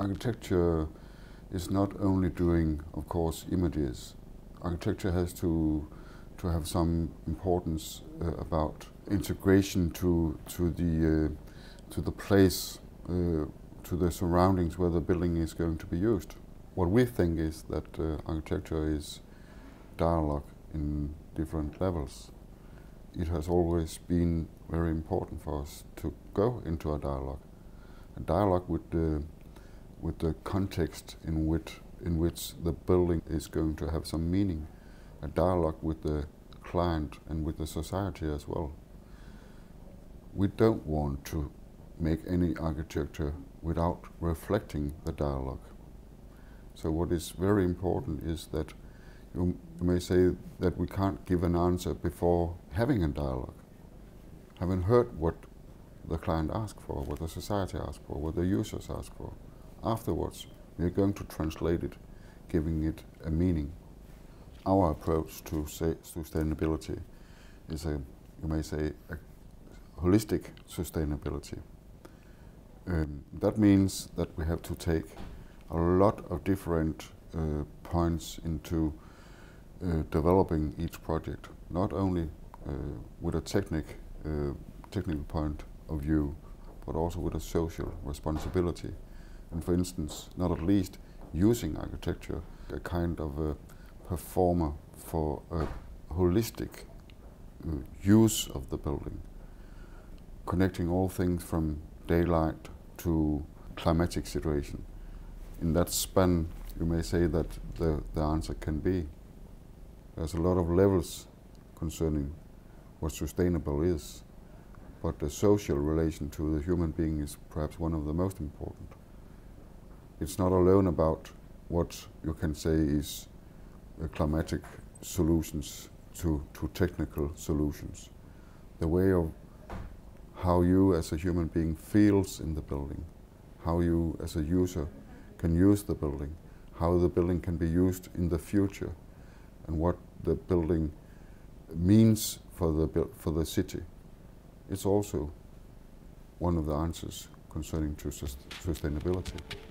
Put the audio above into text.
architecture is not only doing, of course, images. Architecture has to to have some importance uh, about integration to to the uh, to the place, uh, to the surroundings where the building is going to be used. What we think is that uh, architecture is dialogue in different levels. It has always been very important for us to go into a dialogue, a dialogue with with the context in which in which the building is going to have some meaning, a dialogue with the client and with the society as well. We don't want to make any architecture without reflecting the dialogue. So what is very important is that you, may say that we can't give an answer before having a dialogue, having heard what the client asked for, what the society asked for, what the users asked for. Afterwards, we are going to translate it, giving it a meaning. Our approach to sustainability is a, you may say, a holistic sustainability. Um, that means that we have to take a lot of different uh, points into uh, developing each project, not only uh, with a technic, uh, technical point of view, but also with a social responsibility. And for instance, not at least using architecture, a kind of a performer for a holistic uh, use of the building, connecting all things from daylight to climatic situation. In that span, you may say that the, the answer can be. There's a lot of levels concerning what sustainable is, but the social relation to the human being is perhaps one of the most important. It's not alone about what you can say is uh, climatic solutions to, to technical solutions. The way of how you as a human being feels in the building, how you as a user can use the building, how the building can be used in the future, and what the building means for the, for the city. It's also one of the answers concerning to sustainability.